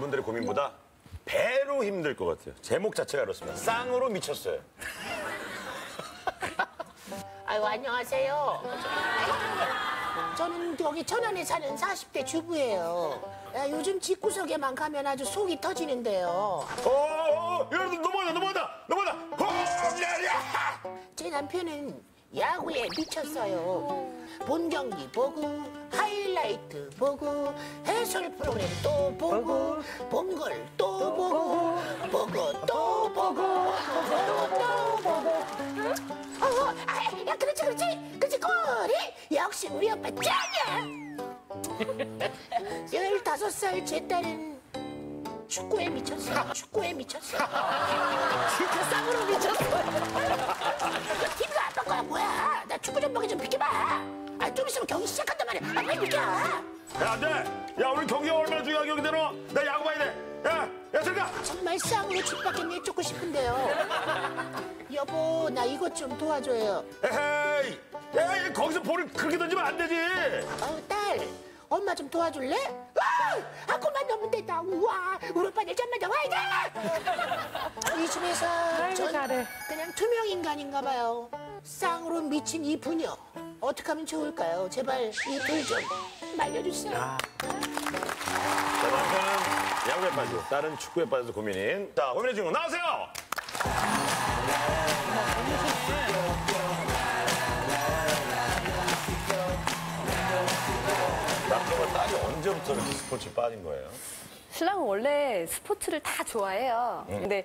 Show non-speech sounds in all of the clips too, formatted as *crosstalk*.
분들의 고민보다 배로 힘들 것 같아요. 제목 자체가 그렇습니다. 쌍으로 미쳤어요. *laughs* 아유 안녕하세요. 저는 여기 천안에 사는 40대 주부예요. 야, 요즘 집구석에만 가면 아주 속이 터지는데요. 어, 어, 여러분 넘어간다, 넘어간다, 넘어간다. 제 남편은 야구에 미쳤어요. 본 경기 보고 하이라이트 보고 해설 프로그램 또 보고 본 걸 또 보고 보고 또 보고 보고 또 보고. 어, 아, 야 그렇지 그렇지. 그렇지 꼬리. 역시 우리 오빠 짱이야. *laughs* 15살 제 딸은 축구에 미쳤어 축구에 미쳤어 *laughs* 진짜 쌍으로 미쳤어 바꿔야 *laughs* 뭐야 나 축구 좀 보기 좀 비켜봐 아 좀 있으면 경기 시작한단 말이야 아 빨리 비켜 야, 안 돼. 야, 우리 경기가 얼마나 중요하게 여기 내놔. 나 야구 봐야 돼. 야, 야, 잠깐. 정말 쌍으로 축밖에 내쫓고 싶은데요 여보 나 이것 좀 도와줘요 에헤이. 야, 야, 거기서 볼을 그렇게 던지면 안 되지. 어우 딸 엄마 좀 도와줄래? 와! 한 골만 넣으면 된다 우와 우리 오빠들 좀만 더 화이팅! *laughs* 이 집에서 전 잘해. 그냥 투명 인간인가 봐요 쌍으로 미친 이 부녀 어떻게 하면 좋을까요? 제발 이불 좀 말려주세요 자, 남편은 야구에 빠지고 딸은 축구에 빠져서 고민인. 자, 고민의 주인공 나오세요. 남편과 딸이 언제부터 스포츠에 빠진 거예요? 신랑은 원래 스포츠를 다 좋아해요. 근데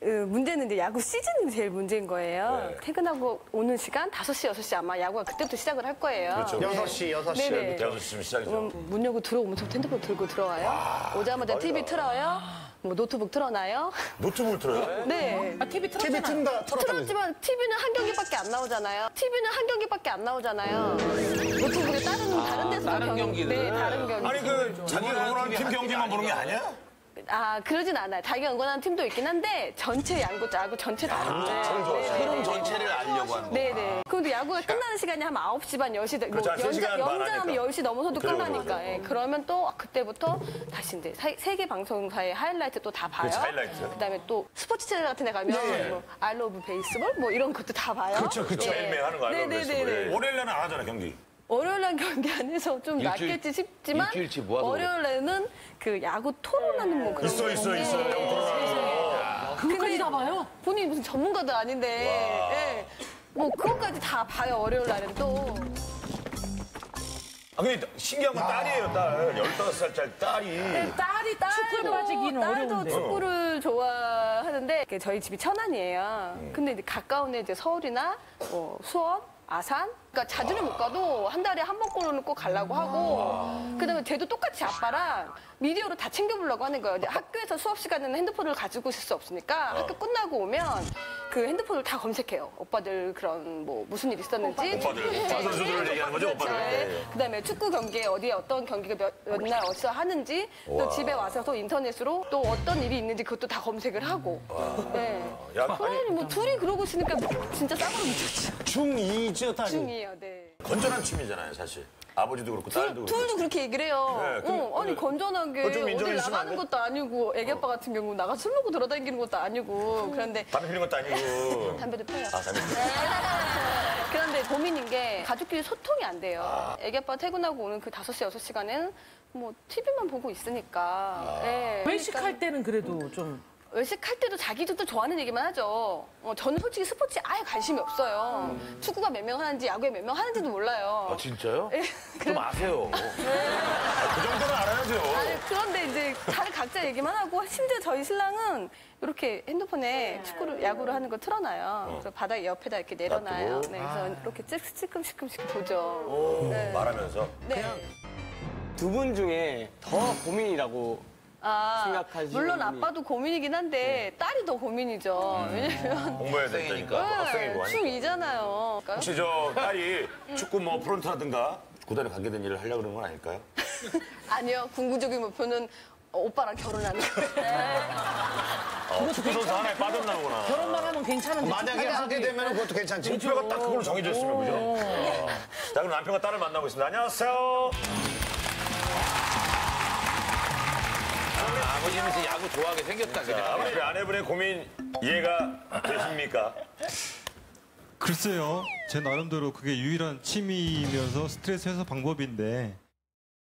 어, 문제는 이제 야구 시즌이 제일 문제인 거예요. 네. 퇴근하고 오는 시간 5시, 6시 아마 야구가 그때부터 시작을 할 거예요. 그렇죠. 네. 6시, 6시. 네네. 대여섯 시쯤 시작이죠. 그럼 문 열고 들어오면서 핸드폰 들고 들어와요. 오자마자 TV 틀어요. 뭐 노트북 틀어놔요. 노트북을 틀어요? 네. TV 튼다 틀었다면서. 틀었지만 TV는 한 경기밖에 안 나오잖아요. TV는 한 경기밖에 안 나오잖아요. 노트북에 다른 다른 데서 다른 경기들. 네, 다른 경기. 아니, 그, 자기 응원하는 팀 경기만 보는 게 아니야? 아 그러진 않아요. 자기가 응원하는 팀도 있긴 한데 전체 야구 야구 전체 다. 네. 흐름 전체를 알려고 하는 거. 네네. 그런데 야구가 끝나는 시간이 한 9시 반, 10시, 뭐 그렇죠. 한세 시간 반 연장하면 하니까. 10시 넘어서도 그래요, 끝나니까. 그래요. 예. 그러면 또 그때부터 다시 이제 사- 세계 방송사의 하이라이트 또 다 봐요. 그렇죠, 하이라이트. 그다음에 또 스포츠 채널 같은 데 가면 뭐 알로브 베이스볼 뭐 이런 것도 다 봐요. 그렇죠, 그렇죠. 네. 매일매일 하는 거 알고 네네네네. 그랬어. 월요일 날은 안 하잖아, 경기. 월요일 날 경기 안에서 좀 일주일- 낫겠지 싶지만 일주일치 모아서 월요일 날은 그 야구 토론하는 뭐 그런 있어, 거. 있어, 있어. 네. 야구 토론하는 그것까지 다 봐요? 본인이 무슨 전문가도 아닌데. 예. 뭐 그것까지 다 봐요 월요일 날은 또. 아, 근데 신기한 건 딸이에요, 딸. 15살짜리 딸이. 딸이 축구에 빠지기는 딸도 어려운데. 축구를 좋아하는데 저희 집이 천안이에요. 근데 이제 가까운 데 이제 서울이나 뭐 수원, 아산. 그러니까 자주는 못 가도 한 달에 한 번 꼬는 꼭 가려고 음. 하고 아. 그다음에 쟤도 똑같이 아빠랑 미디어로 다 챙겨 보려고 하는 거예요. 근데 학교에서 수업 시간에는 핸드폰을 가지고 있을 수 없으니까 어. 학교 끝나고 오면 그 핸드폰을 다 검색해요. 오빠들 그런 뭐 무슨 일 있었는지 오빠들 네. 선수들을 네. 얘기하는 거죠, 오빠들. 네. 그다음에 축구 경기에 어디에 어떤 경기가 몇 날 어디서 하는지 또 집에 와서 또 인터넷으로 또 어떤 일이 있는지 그것도 다 검색을 하고. 아. 네. 야, 그러니 뭐 둘이 그러고 있으니까 진짜 쌍으로 미쳤죠. 중2죠, 중2. 취미예요, 네. 건전한 취미잖아요, 사실. 아버지도 그렇고 딸도 그렇고. 둘도 그렇게 얘기를 해요. 네, 어, 아니 건전하게 어디 나가는 것도 아니고 어. 애기 아빠 같은 경우 나가 술 먹고 돌아다니는 것도 아니고 그런데 담배 피는 것도 아니고 *laughs* 담배도 펴요. 아, 담배. *laughs* 그런데 고민인 게 가족끼리 소통이 안 돼요. 아. 애기 아빠 퇴근하고 오는 그 다섯 시 여섯 시간은 뭐 TV만 보고 있으니까. 아. 네, 회식할 그러니까 때는 그래도 좀 외식할 때도 자기도 좋아하는 얘기만 하죠. 어, 저는 솔직히 스포츠에 아예 관심이 없어요. 축구가 몇 명 하는지 야구에 몇 명 하는지도 몰라요. 아, 진짜요? 예, 좀 아세요. *laughs* 그 정도는 알아야죠. 아니, 그런데 이제 다들 각자 얘기만 하고 심지어 저희 신랑은 이렇게 핸드폰에 축구를 야구를 하는 거 틀어놔요. 그래서 바닥 옆에다 이렇게 내려놔요. 놔두고? 네, 그래서 이렇게 찔끔찔끔씩 보죠. 네. 말하면서. 네. 두 분 중에 더 고민이라고 아, 생각하시는 물론 아빠도 고민이긴 한데 딸이 더 고민이죠. 왜냐면 공부해야 되니까. 학생이고 하니까. 중2잖아요. 혹시 저 딸이 축구 뭐 프론트라든가 구단에 관계된 일을 하려고 그러는 건 아닐까요? *laughs* 아니요, 궁극적인 목표는 오빠랑 결혼하는 거예요. *laughs* 어, 축구 선수 하나에 빠졌나 보구나. 결혼만 하면 괜찮은데 만약에 하게 되면 그것도 괜찮지. 목표가 딱 그걸로 정해져 있으면 그죠? 어. 자 그럼 남편과 딸을 만나고 있습니다. 안녕하세요. 아버지는 진짜 야구 좋아하게 생겼다, 자, 그냥. 아버지 우리 아내분의 고민 이해가 되십니까? 글쎄요. 제 나름대로 그게 유일한 취미이면서 스트레스 해소 방법인데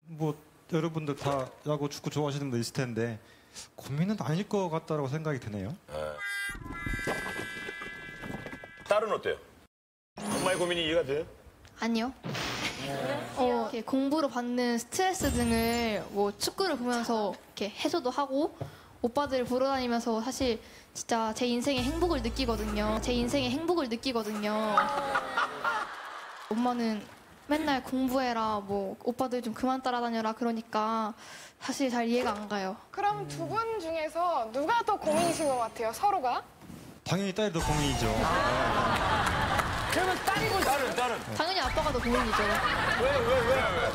뭐 여러분들 다 야구 축구 좋아하시는 분들 있을 텐데 고민은 아닐 것 같다라고 생각이 드네요. 딸은 어때요? 엄마의 고민이 이해가 돼요? 아니요. 어, 이렇게 공부로 받는 스트레스 등을 뭐 축구를 보면서 이렇게 해소도 하고 오빠들 보러 다니면서 사실 진짜 제 인생의 행복을 느끼거든요. 제 인생의 행복을 느끼거든요. 엄마는 맨날 공부해라, 뭐 오빠들 좀 그만 따라다녀라 그러니까 사실 잘 이해가 안 가요. 그럼 두 분 중에서 누가 더 고민이신 것 같아요, 서로가? 당연히 딸이 더 고민이죠. 그러면 딸이 볼 딸은 딸은 당연히 아빠가 더 고민이죠.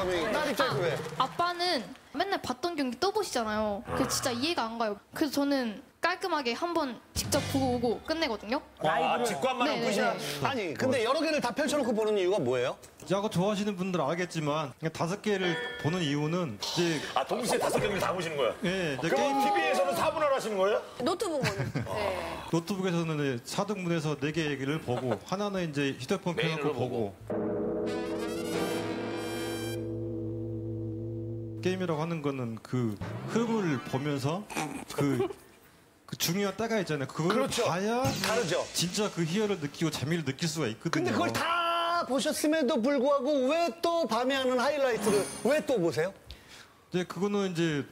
왜? 딸 입장에서 왜? 아빠는 맨날 봤던 경기 또 보시잖아요. 그래서 진짜 이해가 안 가요. 그래서 저는 깔끔하게 한 번 직접 보고 오고 끝내거든요. 아, 직관만 하고 네, 끝이야. 네, 아니 근데 여러 개를 다 펼쳐놓고 보는 이유가 뭐예요? 야구 좋아하시는 분들 은 알겠지만 그냥 다섯 개를 보는 이유는 이제 아, 동시에 다섯 경기 다 보시는 거야? 예, 이제 그럼 게임 TV에서는 4분할 하시는 거예요? 노트북은. 네. 노트북에서는 이제 4등분해서 네 개를 보고 하나는 이제 휴대폰 켜놓고 메인으로 보고 게임이라고 하는 거는 그 흐름을 보면서 그, 그 중요한 때가 있잖아요. 그걸 그렇죠. 봐야 다르죠. 진짜 그 희열을 느끼고 재미를 느낄 수가 있거든요. 근데 그걸 다 보셨음에도 불구하고 왜 또 밤에 하는 하이라이트를 왜 또 보세요? 이제 그거는 이제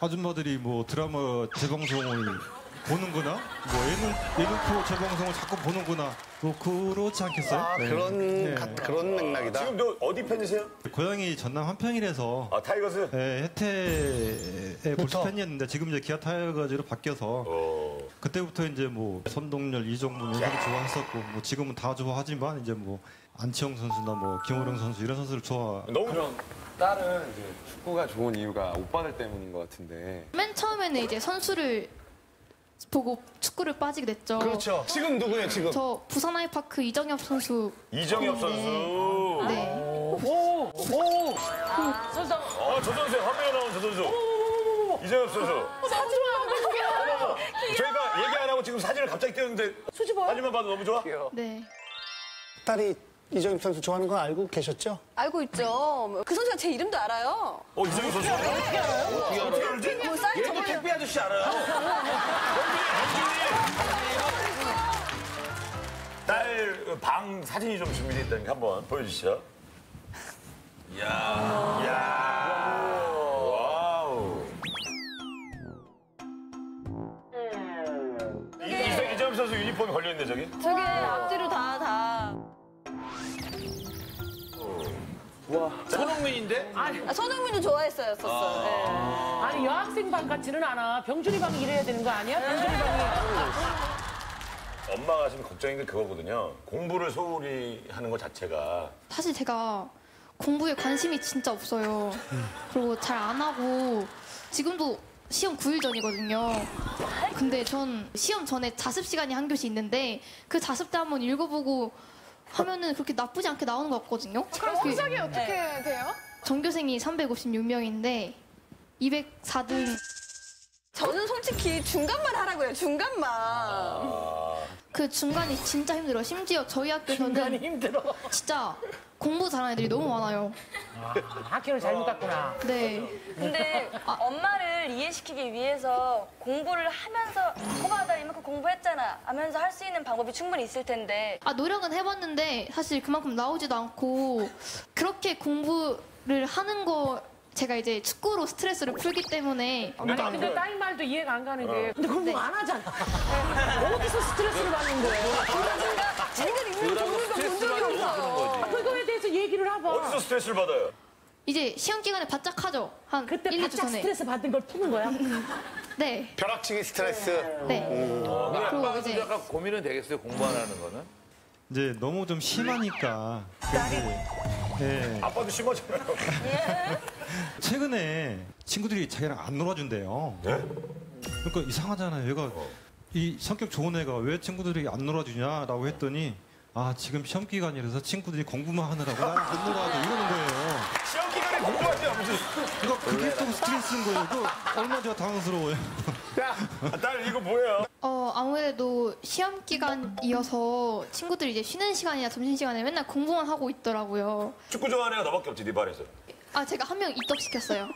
아줌마들이 뭐 드라마 재방송을 보는구나, 뭐 예능 예능 프로 재방송을 자꾸 보는구나, 뭐 그렇지 않겠어요? 아 네. 그런 네. 가- 그런 맥락이다. 지금 너 어디 팬이세요? 고향이 전남 함평이라서 아, 타이거스? 예, 해태의 골수. 팬이었는데 지금 이제 기아 타이거즈로 바뀌어서 어. 그때부터 이제 뭐 선동열, 이종범 이런 거 좋아했었고 뭐 지금은 다 좋아하지만 이제 뭐 안치홍 선수나 뭐 김호령 선수 이런 선수를 좋아. 너무 그럼 딸은 이제 축구가 좋은 이유가 오빠들 때문인 것 같은데 맨 처음에는 이제 선수를 보고 축구를 빠지게 됐죠. 그렇죠. 지금 누구예요 지금? 저 부산 아이파크 이정엽 선수. 이정엽 선수. 네. 오, 오, 선수 아, 저 선수 화면에 나온 저 선수. 이정엽 선수. 어머, 저희가 얘기 안 하고 지금 사진을 갑자기 띄웠는데 사진만 봐도 너무 좋아? 네. 딸이 이정입 선수 좋아하는 건 알고 계셨죠? 알고 있죠. 그 선수가 제 이름도 알아요. 어, 이정엽 선수. 어떻게 알아요? 어떻게 알지? 뭐 사인 얘도 택배 아저씨 알아요. *laughs* 딸 방 사진이 좀 준비되어 있다니까 한번 보여주시죠. 이야. 이야. 와우. 이- 이정- 이정엽 선수 유니폼이 걸려있네, 저기. 저게 앞뒤로 손흥민인데? 아, 손흥민도 좋아했어요, 썼어요. 네. 아니 여학생 방 같지는 않아. 병준이 방이 이래야 되는 거 아니야? 병준이 방이. 엄마가 지금 걱정인 게 그거거든요. 공부를 소홀히 하는 것 자체가. 사실 제가 공부에 관심이 진짜 없어요. 그리고 잘 안 하고 지금도 시험 9일 전이거든요. 근데 전 시험 전에 자습 시간이 한 교시 있는데 그 자습 때 한번 읽어보고 하면은 그렇게 나쁘지 않게 나오는 것 같거든요. 그럼 그 성적이 어떻게 돼요? 전교생이 356명인데 204등 저는 솔직히 중간만 하라고요, 중간만. 그 중간이 진짜 힘들어요. 심지어 저희 중간이 학교에서는 힘들어. 진짜 공부 잘하는 애들이 너무 많아요. 학교를 잘못 갔구나. 네. 근데 엄마를 이해시키기 위해서 공부를 하면서 엄마 나 이만큼 공부했잖아 하면서 할 수 있는 방법이 충분히 있을 텐데 아 노력은 해봤는데 사실 그만큼 나오지도 않고 그렇게 공부를 하는 거 제가 이제 축구로 스트레스를 풀기 때문에 아니 근데 딸 말도 이해가 안 가는 어. 게 근데 공부 안 하잖아. 어디서 스트레스를 받는 거야? 제가 있는 적이 없어요. 얘기를 해봐. 어디서 스트레스를 받아요? 이제 시험 기간에 바짝 하죠 한 그때 1, 2주 바짝 전에 스트레스 받은 걸 푸는 거야? 네, 벼락치기 스트레스. 네 근데 그리고 아빠도 이제 약간 고민은 되겠어요, 공부 안 하는 거는? 이제 너무 좀 심하니까. 딸이. 예. 아빠도 심하잖아요. *laughs* 최근에 친구들이 자기랑 안 놀아준대요. 네? 그러니까 이상하잖아요. 얘가 이 성격 좋은 애가 왜 친구들이 안 놀아주냐라고 했더니 아 지금 시험 기간이라서 친구들이 공부만 하느라고 나안 놀아줘 이러는 거예요. 시험 기간에 공부하지 이거 그게 또 스트레스인 거예요. 이거 얼마나 제가 당황스러워요. 아, 딸 이거 뭐예요? 어, 아무래도 시험 기간이어서 친구들이 이제 쉬는 시간이나 점심 시간에 맨날 공부만 하고 있더라고요. 축구 좋아하는 애가 너밖에 없지 네 반에서. 아, 제가 한 명 입덕 시켰어요.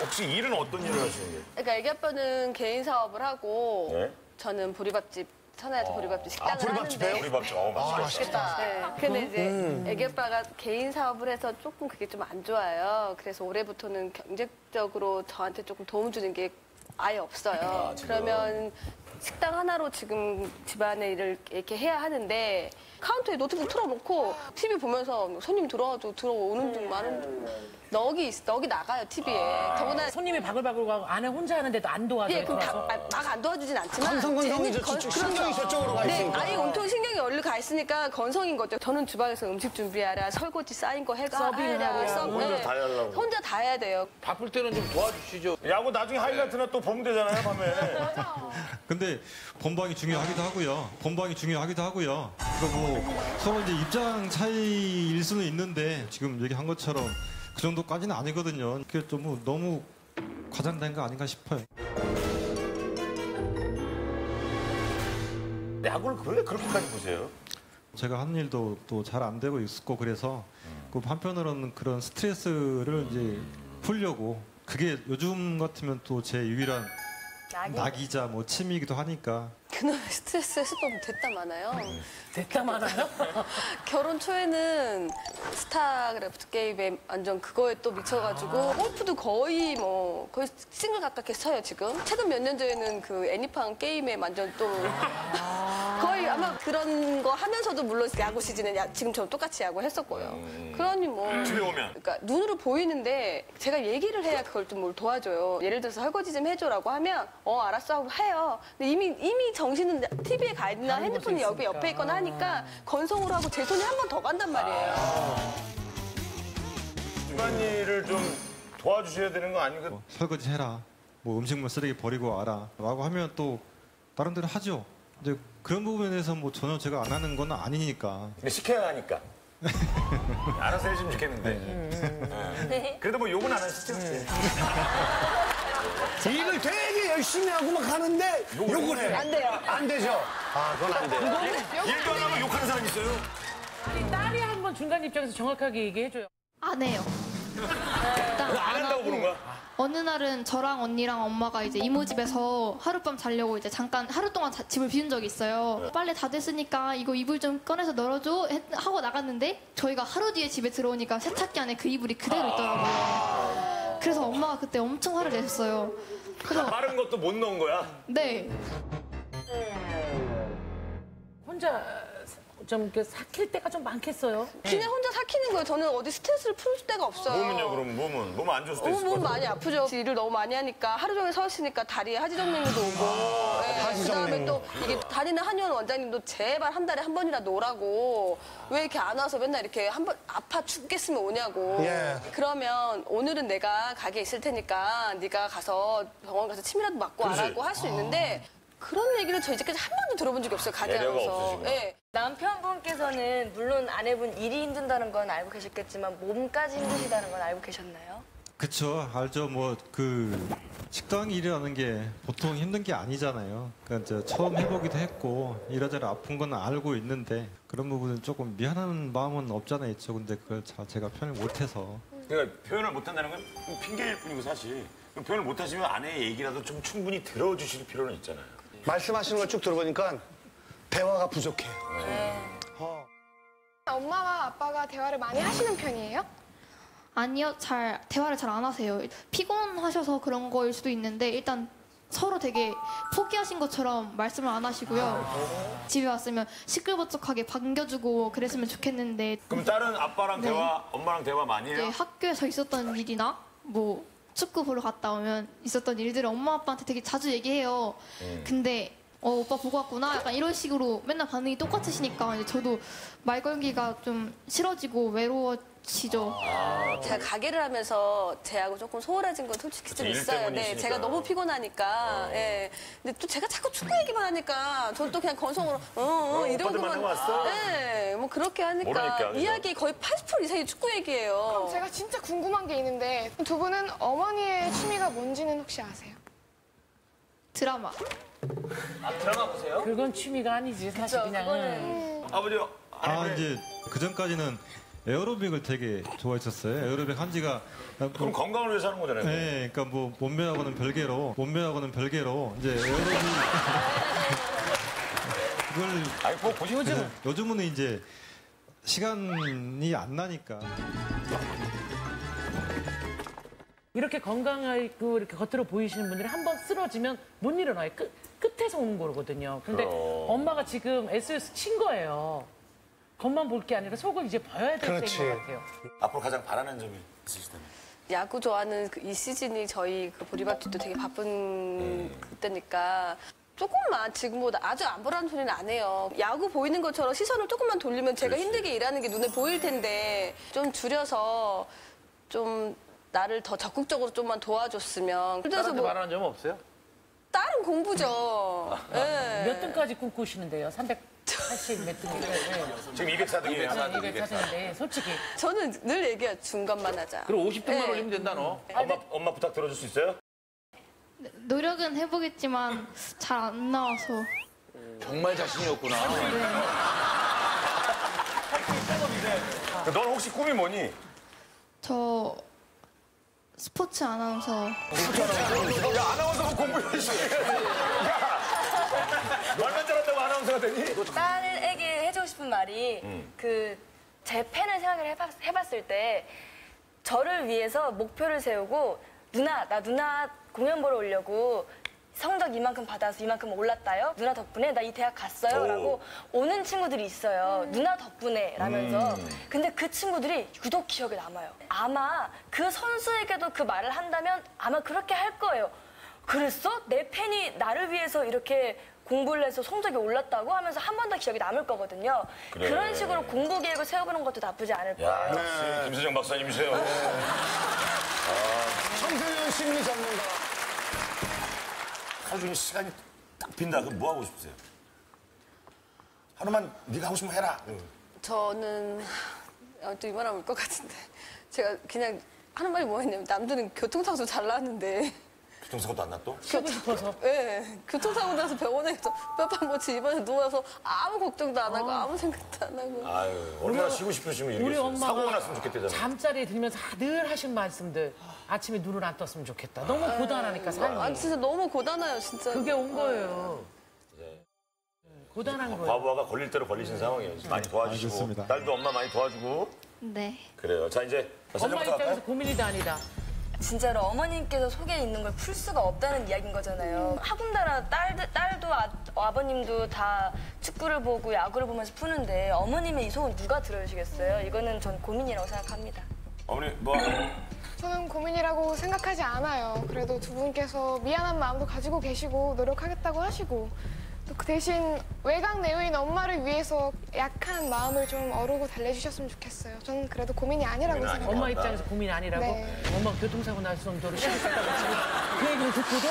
혹시 일은 어떤 일을 하시는 거예요? 그러니까 애기 아빠는 개인 사업을 하고 네. 저는 보리밥집 천하야채 보리밥집 식당을 아, 보리밥집이에요? 하는데 보리밥집. 어, 맛있겠다. 네. 근데 이제 애기 아빠가 개인 사업을 해서 조금 그게 좀 안 좋아요. 그래서 올해부터는 경제적으로 저한테 조금 도움 주는 게 아예 없어요. 그러면 식당 하나로 지금 집안의 일을 이렇게 해야 하는데 카운터에 노트북 틀어놓고 TV 보면서 손님 들어와도 들어오는 중 많은 넋이 있- 넋이 나가요 TV에. 더구나 손님이 바글바글 가고 아내 혼자 하는데도 안 도와줘요. 예, 그럼 들어와서. 막안 도와주진 않지만 건성건성이 쟤는 저- 건- 저- 신경이 저쪽으로 가 네, 있으니까. 아예 온통 신경이 얼른 가 있으니까 건성인 거죠. 저는 주방에서 음식 준비하라, 설거지 쌓인 거 해가 서빙을 해라, 하고. 서- 혼자 네. 다 하려고. 혼자 다 해야 돼요. 바쁠 때는 좀 도와주시죠. 야구 나중에 하이라이트나 또 보면 되잖아요 밤에. *laughs* 근데 본방이 중요하기도 하고요. 본방이 중요하기도 하고요. 그뭐 서로 이제 입장 차이일 수는 있는데 지금 얘기한 것처럼 그 정도까지는 아니거든요. 그게 좀뭐 너무 과장된 거 아닌가 싶어요. 야구를 왜 그렇게까지 보세요? 제가 하는 일도 또 잘 안 되고 있었고 그래서 그 한편으로는 그런 스트레스를 이제 풀려고 그게 요즘 같으면 또 제 유일한 낙이자 뭐 취미이기도 하니까 그놈의 스트레스 해소법은 됐다 많아요. 됐다 많아요? *laughs* 결혼 초에는 스타크래프트 게임에 완전 그거에 또 미쳐가지고 골프도 거의 뭐 거의 싱글 가깝게 쳐요 지금. 최근 몇 년 전에는 그 애니팡 게임에 완전 또 거의 아마 그런 거 하면서도 물론 야구 시즌은 야- 지금처럼 똑같이 야구 했었고요. 그러니 뭐 집에 오면. 그러니까 눈으로 보이는데 제가 얘기를 해야 그걸 좀 뭘 도와줘요. 예를 들어서 설거지 좀 해줘라고 하면 어 알았어 하고 해요. 근데 이미 이미 정신은 TV에 가 있나 핸드폰이 여기. 옆에 있거나 하니까 건성으로 하고 제 손이 한 번 더 간단 말이에요. 집안일을 좀 도와주셔야 되는 거 아닌가? 뭐 설거지 해라. 뭐 음식물 쓰레기 버리고 와라. 라고 하면 또 다른 데로 하죠. 이제 그런 부분에서 뭐 전혀 제가 안 하는 건 아니니까. 근데 시켜야 하니까. *laughs* 알아서 해주면 좋겠는데. 네. 그래도 뭐 욕은 안 하시죠? 일을 되게 열심히 하고 막 하는데 욕을 해. 안 돼요. 안 되죠. 아, 그건 안 돼요. 일도 안 하면 욕하는 사람 있어요? 아니, 딸이 한번 중간 입장에서 정확하게 얘기해줘요. 안 해요. 일단 안 한다고 보는 거야? 어느 날은 저랑 언니랑 엄마가 이제 이모 집에서 하룻밤 자려고 이제 잠깐 하루 동안 자- 집을 비운 적이 있어요. 빨래 다 됐으니까 이거 이불 좀 꺼내서 널어줘 했- 하고 나갔는데 저희가 하루 뒤에 집에 들어오니까 세탁기 안에 그 이불이 그대로 있더라고요. 그래서 엄마가 그때 엄청 화를 내셨어요. 그래서 빠른 것도 못 넣은 거야? 네 혼자 좀 이렇게 삭힐 때가 좀 많겠어요. 그냥 혼자 삭히는 거예요. 저는 어디 스트레스를 풀 데가 없어요. 몸은요, 그럼 몸은? 몸 안 좋을 수도 어, 있을 것 몸 같아. 많이 아프죠. 일을 너무 많이 하니까 하루 종일 서 있으니까 다리에 하지정맥류도 오고. 예, 그다음에 또 이게 다니는 한의원 원장님도 제발 한 달에 한 번이라도 오라고 왜 이렇게 안 와서 맨날 이렇게 한 번 아파 죽겠으면 오냐고. 예. 그러면 오늘은 내가 가게 있을 테니까 네가 가서 병원 가서 침이라도 맞고 그렇지. 와라고 할 수 있는데 그런 얘기를 저 이제까지 한 번도 들어본 적이 없어요. 가게 하면서. 없으시구나. 예. 남편분께서는 물론 아내분 일이 힘든다는 건 알고 계셨겠지만 몸까지 힘드시다는 건 알고 계셨나요? 그쵸 알죠 뭐 그 식당 일이라는 게 보통 힘든 게 아니잖아요 그러니까 이제 처음 해보기도 했고 이러저러 아픈 건 알고 있는데 그런 부분은 조금 미안한 마음은 없잖아 있죠 근데 그걸 자- 제가 표현을 못해서 그러니까 표현을 못 한다는 건 핑계일 뿐이고 사실. 표현을 못 하시면 아내의 얘기라도 좀 충분히 들어주실 필요는 있잖아요. 말씀하시는 걸 쭉 들어보니까 대화가 부족해요. 어. 엄마와 아빠가 대화를 많이 하시는 편이에요? 아니요 잘 대화를 잘 안 하세요. 피곤하셔서 그런 거일 수도 있는데 일단 서로 되게 포기하신 것처럼 말씀을 안 하시고요. 집에 왔으면 시끌벅적하게 반겨주고 그랬으면 좋겠는데 그럼 딸은 아빠랑 네. 대화, 엄마랑 대화 많이 해요? 학교에서 있었던 일이나 뭐 축구 보러 갔다 오면 있었던 일들을 엄마 아빠한테 되게 자주 얘기해요. 근데 어 오빠 보고 왔구나 약간 이런 식으로 맨날 반응이 똑같으시니까 이제 저도 말 걸기가 좀 싫어지고 외로워지죠. 제가 가게를 하면서 제하고 조금 소홀해진 건 솔직히 좀 그치, 일 있어요. 네, 때문이시니까. 제가 너무 피곤하니까. 예. 근데 또 제가 자꾸 축구 얘기만 하니까 저는 또 그냥 건성으로 어, 어, 오빠들 이러고만. 만나고 왔어? 네, 뭐 그렇게 하니까? 이야기 거의 80% 이상이 축구 얘기예요. 그럼 제가 진짜 궁금한 게 있는데 두 분은 어머니의 취미가 뭔지는 혹시 아세요? 드라마. 그건 취미가 아니지 사실 그쵸, 그냥은. 아버지요. 아 이제 그 전까지는 에어로빅을 되게 좋아했었어요. 에어로빅 한 지가 그럼 건강을 위해서 하는 거잖아요. 네, 그러니까 뭐 몸매하고는 별개로 몸매하고는 별개로 이제 에어로빅 *laughs* 그걸 아니, 뭐 보시 요즘 요즘은 이제 시간이 안 나니까 이렇게 건강하고 이렇게 겉으로 보이시는 분들이 한 번 쓰러지면 못 일어나요. 끝, 끝에서 오는 거거든요. 근데 그럼. 엄마가 지금 SOS 친 거예요. 겉만 볼 게 아니라 속을 이제 봐야 될 때인 그렇지. 것 같아요. 앞으로 가장 바라는 점이 있으시다면? 야구 좋아하는 그 이 시즌이 저희 그 보리밥집도 되게 바쁜 그때니까 조금만 지금보다 아주 안 보라는 소리는 안 해요. 야구 보이는 것처럼 시선을 조금만 돌리면 제가 힘들게 일하는 게 눈에 보일 텐데 좀 줄여서 좀 나를 더 적극적으로 좀만 도와줬으면. 그래서 뭐 말하는 점은 없어요? 다른 공부죠. *laughs* 예. 몇 등까지 꿈꾸시는데요? 380 몇 등인데. 지금 204등이에요. 204등인데 솔직히 저는 늘 얘기해요. 중간만 하자. 그럼 50등만 네. 올리면 된다 너. 엄마, 엄마 부탁 들어줄 수 있어요? 노력은 해보겠지만 잘 안 나와서. 정말 자신이 없구나. 넌 혹시 꿈이 뭐니? 저 스포츠 아나운서. 야, 아나운서가 공부 열심히 해. 야! 말만 잘한다고 아나운서가 되니? 딸에게 해주고 싶은 말이 그제 팬을 생각을 해봤, 해봤을 때 저를 위해서 목표를 세우고 누나 나 누나 공연 보러 오려고 성적 이만큼 받아서 이만큼 올랐다요. 누나 덕분에 나 이 대학 갔어요. 오. 라고 오는 친구들이 있어요. 누나 덕분에 라면서. 음. 근데 그 친구들이 유독 기억에 남아요. 아마 그 선수에게도 그 말을 한다면 아마 그렇게 할 거예요. 그랬어? 내 팬이 나를 위해서 이렇게 공부를 해서 성적이 올랐다고 하면서 한 번 더 기억이 남을 거거든요. 그래. 그런 식으로 공부 계획을 세워보는 것도 나쁘지 않을 거예요. 야, 역시 김세정 박사님이세요. 청소년 심리 전문가. 하루 시간이 딱 빈다. 그럼 뭐 하고 싶으세요? 하루만 네가 하고 싶으면 해라. 저는 아, 또 이만하면 울 것 같은데 제가 그냥 하는 말이 뭐였냐면 남들은 교통사고 잘 나는데 교통사고도 안나 또? 쉬고 싶어서. 예 교통사고 나서 병원에서 뼈판 모치 입원해 누워서 아무 걱정도 안 하고 아 무 생각도 안 하고 아유, 얼마나 쉬고 싶으시면 우리 이러겠어요. 엄마가 사고가 났으면 좋겠대잖아. 잠자리에 들면서 늘 하신 말씀들 아침에 눈을 안 떴으면 좋겠다. 너무 고단하니까 삶이. 아 진짜 너무 고단해요 진짜 그게 온 거예요. 네. 고단한 거예요. 과부하가 걸릴 대로 걸리신 상황이에요. 많이 도와주시고. 알겠습니다. 딸도 엄마 많이 도와주고. 네. 그래요. 자, 이제 엄마 입장에서? 고민이다 아니다. 진짜로 어머님께서 속에 있는 걸 풀 수가 없다는 이야기인 거잖아요. 하군다라 딸, 딸도 아, 버님도다 축구를 보고 야구를 보면서 푸는데 어머님의 이 속은 누가 들어주시겠어요? 이거는 전 고민이라고 생각합니다. 어머니, 뭐. 저는 고민이라고 생각하지 않아요. 그래도 두 분께서 미안한 마음도 가지고 계시고 노력하겠다고 하시고 또 그 대신 외강 내외인 엄마를 위해서 약한 마음을 좀 어루고 달래주셨으면 좋겠어요. 저는 그래도 고민이 아니라고 고민 생각해요. 엄마 입장에서 고민이 아니라고? 네. 엄마 교통사고 날 정도로 심각하다고 지금 그 얘기를 듣고도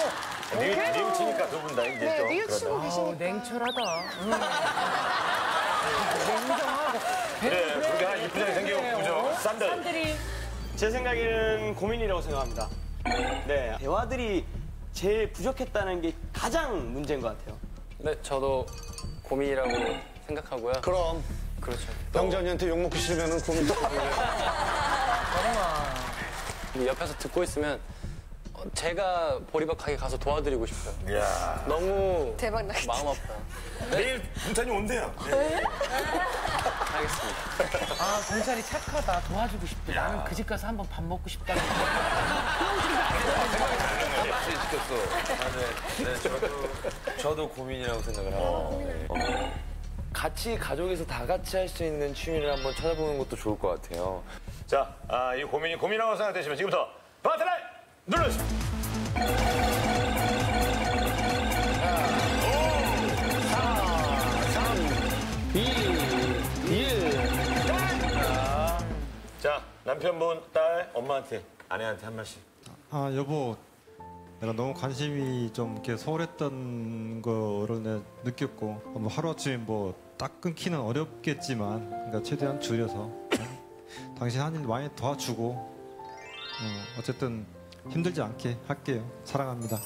니- 니우치니까 두 분 다 이제 네, 좀. 뉘우치고 그러다. 계시니까. 아우, 냉철하다. 응. *laughs* 냉정하고. 그래, 그렇게 한 이쁘장이 생기고, 그죠? 싼들. 싼들이 제 생각에는 고민이라고 생각합니다. 네, 대화들이 제일 부족했다는 게 가장 문제인 것 같아요. 네, 저도 고민이라고 생각하고요. 그럼 그렇죠. 병전이한테 욕먹기 싫으면 고민도 옆에서 듣고 있으면 어, 제가 보리밥 가게 가서 도와드리고 싶어요. 이야. 너무 대박 나겠다. 마음 아파요. 내일 분찬이 온대요. 네. 알겠습니다. 아, 경찰이 착하다. 도와주고 싶다. 나는 그 집 가서 한번 밥 먹고 싶다. *laughs* 느꼈어. 아, 네, 네, 저도, 저도 고민이라고 생각을 합니다. 아, 네. 어. 같이 가족에서 다 같이 할 수 있는 취미를 한번 찾아보는 것도 좋을 것 같아요. 자, 아, 이 고민이 고민하고 생각되시면 지금부터 버튼을 눌러주세요. 남편분, 딸, 엄마한테, 아내한테 한 말씩. 아, 여보, 내가 너무 관심이 좀 이렇게 소홀했던 거를 느꼈고 뭐 하루아침에 뭐 딱 끊기는 어렵겠지만 그러니까 최대한 줄여서 응? 당신 한 일 많이 도와주고 어, 어쨌든 힘들지 않게 할게요 사랑합니다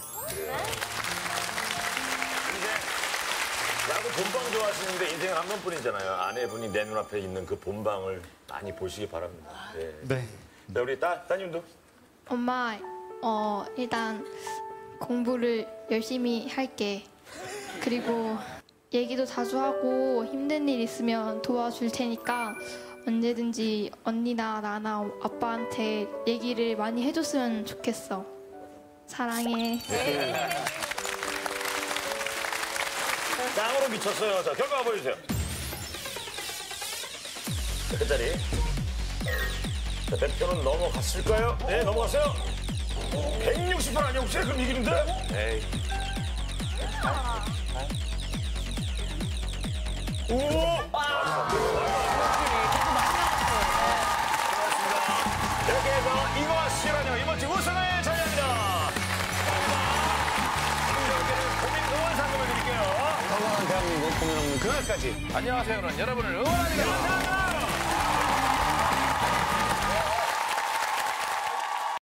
야구 본방 좋아하시는데 인생에 한 번뿐이잖아요. 아내분이 내 눈앞에 있는 그 본방을 많이 보시기 바랍니다. 네. 네 네, 우리 따, 따님도. 엄마, 어, 일단 공부를 열심히 할게. 그리고 얘기도 자주 하고 힘든 일 있으면 도와줄 테니까 언제든지 언니나 나나 아빠한테 얘기를 많이 해줬으면 좋겠어. 사랑해. 짱으로 미쳤어요. 자, 결과 보여주세요. 자, 그 자리. 자, 대표는 넘어갔을까요? 네, 넘어갔어요. 168 아니야, 혹시? 그럼 이기는데? 에이. 오! 이렇게 해서 이거와 시라녀 이번 주 우승을 차지합니다. 여러분께는 고민 응원 상금을 드릴게요. 건강한 대한민국 고민 없는 그날까지. 안녕하세요는 여러분을 응원합니다.